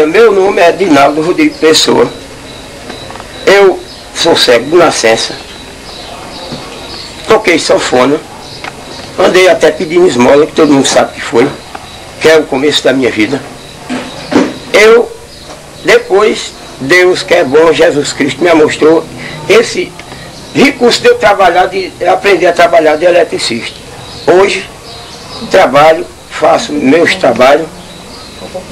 Olha, meu nome é Dinaldo Rodrigo Pessoa. Eu sou cego de nascença. Toquei sanfona. Andei até pedindo esmola, que todo mundo sabe que foi. Que é o começo da minha vida. Eu, depois, Deus que é bom, Jesus Cristo me mostrou esse recurso de eu trabalhar, de aprender a trabalhar de eletricista. Hoje, trabalho, faço meus trabalhos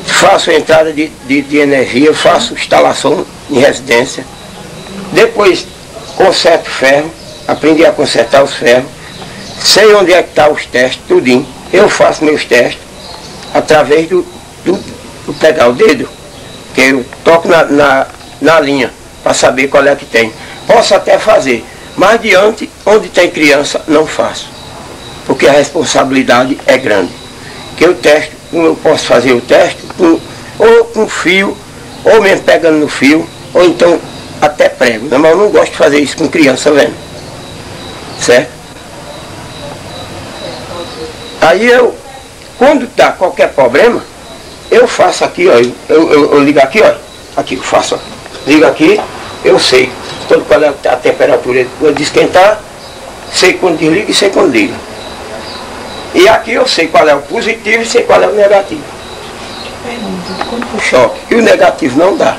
faço entrada de, de, de energia, faço instalação em residência. Depois conserto ferro, aprendi a consertar os ferros, sei onde é que estão tá os testes, tudinho. Eu faço meus testes através do, do, do pegar o dedo, que eu toco na, na, na linha para saber qual é que tem. Posso até fazer, mas diante, onde tem criança, não faço. Porque a responsabilidade é grande. Que eu testo eu posso fazer o teste, com, ou com fio, ou mesmo pegando no fio, ou então até prego. Mas eu não gosto de fazer isso com criança vendo. Certo? Aí eu, quando dá qualquer problema, eu faço aqui, ó, eu, eu, eu ligo aqui, ó, aqui eu faço, ó, ligo aqui, eu sei todo qual é a temperatura de esquentar, sei quando desliga e sei quando liga. E aqui eu sei qual é o positivo e sei qual é o negativo. O choque. E o negativo não dá.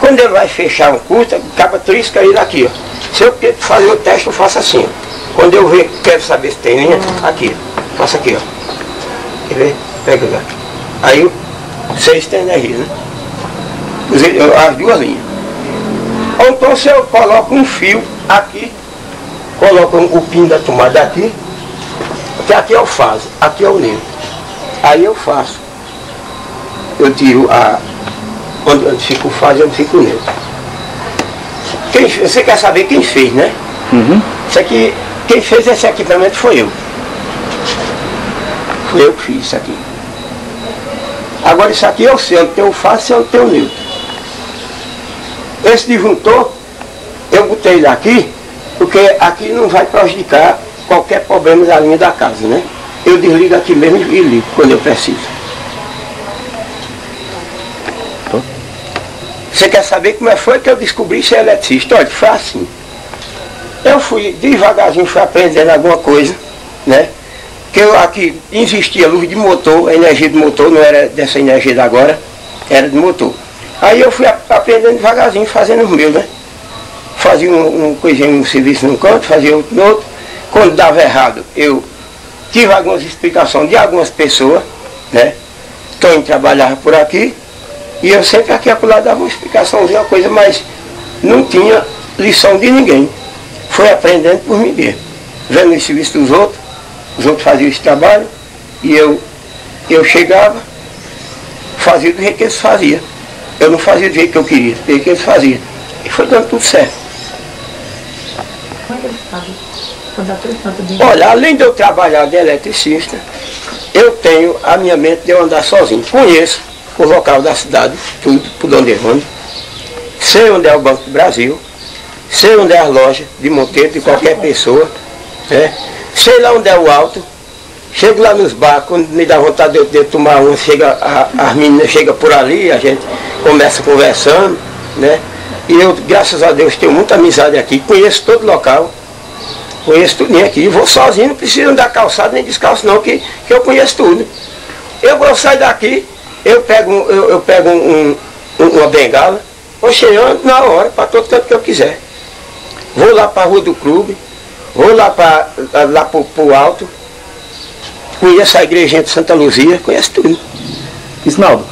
Quando ele vai fechar um curso, acaba trisca ele aqui. Ó. Se eu fazer o teste, eu faço assim. Ó. Quando eu ver, quero saber se tem linha, aqui. Faço aqui, ó. Quer ver? Pega lá. Aí se tem energia, né? As duas linhas. Ou então se eu coloco um fio aqui, coloco o pino da tomada aqui, porque aqui é o fase, aqui é o neutro. Aí eu faço. Eu tiro a. Onde, onde fica o fase, onde fica o neutro. Quem, você quer saber quem fez, né? Uhum. Isso aqui, quem fez esse equipamento foi eu. Foi eu que fiz isso aqui. Agora isso aqui eu sei onde tem o fase e onde tem o neutro. Esse disjuntor, eu botei ele aqui, porque aqui não vai prejudicar qualquer problema da linha da casa, né? Eu desligo aqui mesmo e ligo quando eu preciso. Você quer saber como é foi que eu descobri ser eletricista? Olha, foi assim. Eu fui devagarzinho, fui aprendendo alguma coisa, né? Que eu aqui existia luz de motor, a energia do motor não era dessa energia da agora, era de motor. Aí eu fui aprendendo devagarzinho, fazendo os meus, né? Fazia um, um coisinho, um serviço num canto, fazia outro no outro. Quando dava errado, eu tive algumas explicações de algumas pessoas, né? Tony trabalhava por aqui, e eu sempre aqui acolá dava uma explicação de uma coisa, mas não tinha lição de ninguém. Foi aprendendo por mim mesmo. Vendo o serviço dos outros, os outros faziam esse trabalho, e eu, eu chegava, fazia do jeito que eles faziam. Eu não fazia do jeito que eu queria, do jeito que eles faziam. E foi dando tudo certo. Como é que eles fazem? Olha, além de eu trabalhar de eletricista, eu tenho a minha mente de eu andar sozinho. Conheço o local da cidade, tudo, por onde eu ando. Sei onde é o Banco do Brasil, sei onde é a loja de Monteiro, de qualquer pessoa. Né? Sei lá onde é o alto. Chego lá nos barcos, quando me dá vontade de, de tomar um, chega, a, as meninas chegam por ali, a gente começa conversando, né? E eu, graças a Deus, tenho muita amizade aqui, conheço todo local. Conheço tudo aqui. E vou sozinho, não preciso andar calçado nem descalço não, que, que eu conheço tudo. Eu vou sair daqui, eu pego, eu, eu pego um, um, uma bengala, vou chegando na hora, para todo canto que eu quiser. Vou lá para a rua do clube, vou lá para lá pro, pro alto, conheço a igrejinha de Santa Luzia, conheço tudo. Isnaldo,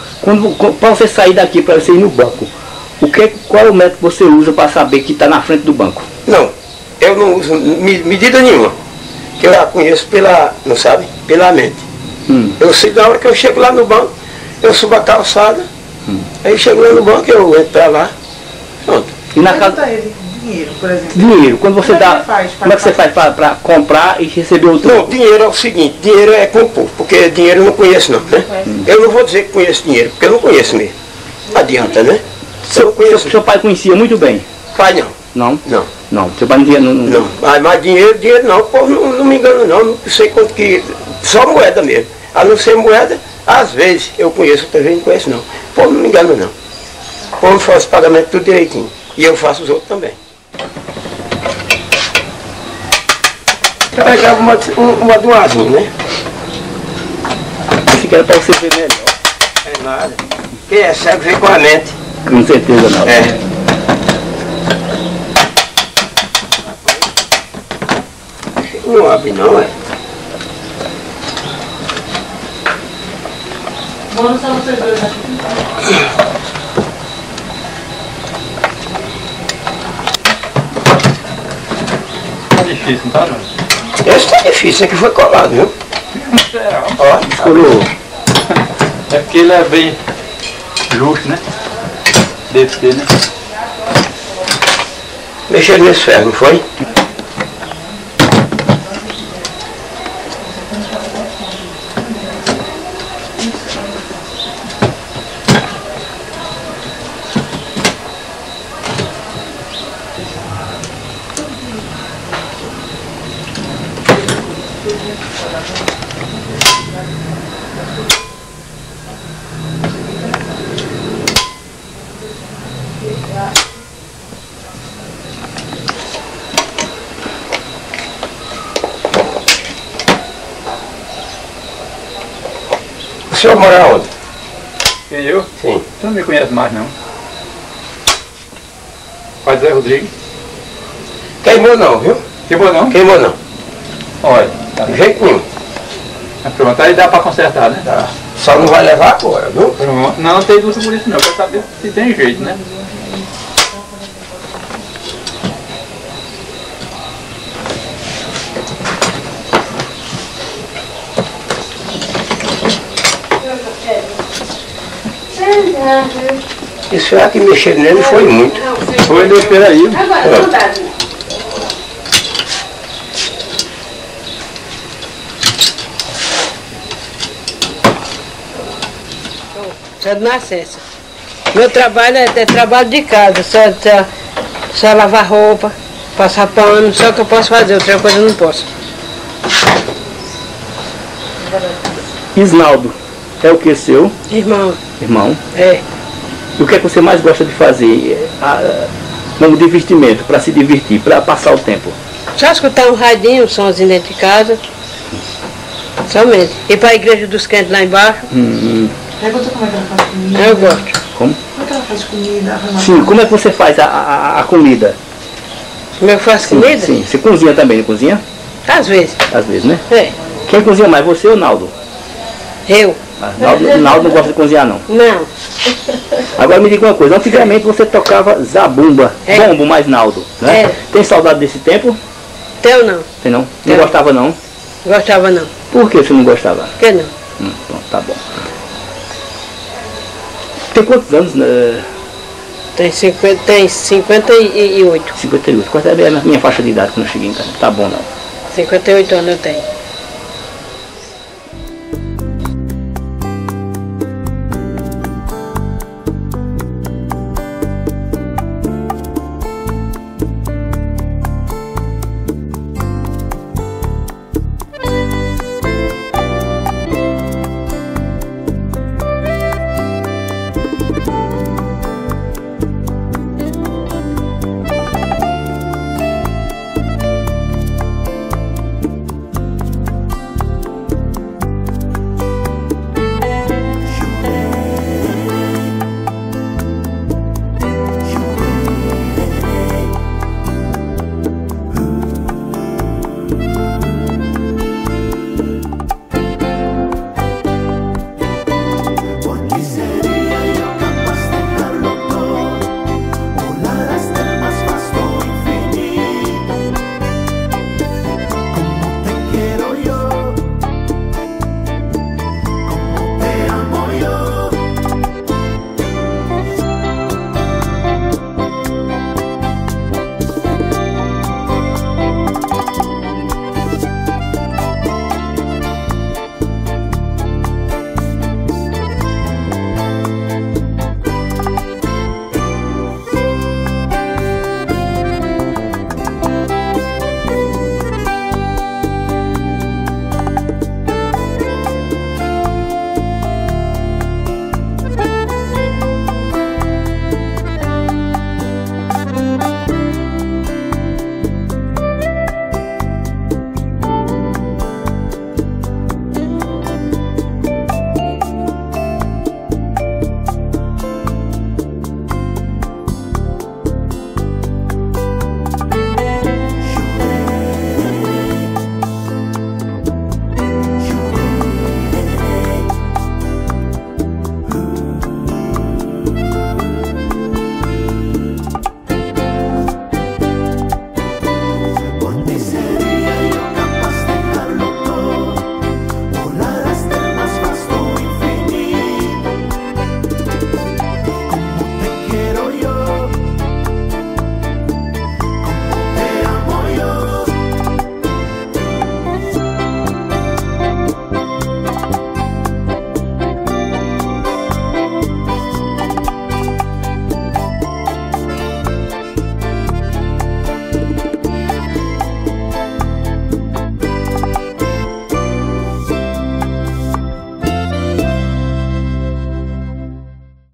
para você sair daqui para você ir no banco, o que, qual é o método que você usa para saber que está na frente do banco? Não, eu não uso medida nenhuma. Que eu a conheço pela, não sabe? Pela mente. Hum. Eu sei da hora que eu chego lá no banco, eu subo a calçada, hum. aí chego lá no banco, eu entro pra lá. Pronto. E na casa. Dinheiro, por exemplo. Dinheiro, quando você como dá. É como é que você faz para comprar e receber outro? Não, dinheiro é o seguinte, dinheiro é compor, porque dinheiro eu não conheço não, né? Hum. Eu não vou dizer que conheço dinheiro, porque eu não conheço mesmo. Não adianta, né? Seu, seu, seu pai conhecia muito bem? Pai não. Não? Não. Não, seu pai não. Não, não. não. Mas, dinheiro, dinheiro não, o povo não, não me engana não, não sei quanto que. Só moeda mesmo. A não ser moeda, às vezes eu conheço, outra vez não conheço não. O povo não me engana não. O povo faz o pagamento tudo direitinho. E eu faço os outros também. Eu pegava uma, uma doazinha, né? Esse que era para você ver melhor. É nada. Quem é cego vê com a mente. Com certeza não. É. Não abre não, é. Vamos só vocês dois aqui. Tá difícil, não tá não? Esse tá difícil, esse aqui foi colado, viu? É, Ó, Coroa. é porque ele é bem justo, né? Deve ser, né? mexeu nesse ferro, não foi? O senhor mora onde? Quem eu? Sim. Você não me conhece mais, não. Pai Zé Rodrigues. Queimou não, viu? Que bom não? Queimou não. Olha, tá De jeito nenhum. pronto, aí dá pra consertar, né? Tá. Só não vai levar agora, viu? Não, não tem dúvida por isso não, quero saber se tem jeito, né? Esse ferro que mexeu nele foi muito. Foi, Deus, peraí. Agora, vontade. Só de nascença. Meu trabalho é, é trabalho de casa, só, só, só lavar roupa, passar pano, só que eu posso fazer, outra coisa eu não posso. Isnaldo, é o que seu? Irmão, Irmão. é. E o que é que você mais gosta de fazer? Ah, como divertimento, para se divertir, para passar o tempo? Só escutar um radinho, um somzinho dentro de casa. Somente. Ir para a igreja dos crentes lá embaixo, Hum, hum, Pergunta como é que ela faz comida. eu gosto. como? Como é que ela faz comida? Sim, como é que você faz a, a, a comida? Como eu faço Sim, comida? sim. Você cozinha também, não cozinha? Às vezes. Às vezes, né? É. Quem cozinha mais, você ou Naldo? Eu? Ah, Naldo, Naldo não gosta de cozinhar, não. Não. Agora me diga uma coisa, antigamente você tocava zabumba, É. bombo mais Naldo, né? É. Tem saudade desse tempo? Teu não. Tem não? Não É. gostava não? Gostava não. Por que você não gostava? Por que não? Hum, tá bom. Tem quantos anos? Né? Tem 50, tem 58. 58. Quanto é a minha faixa de idade quando eu cheguei em casa? Tá bom não. 58 anos eu tenho.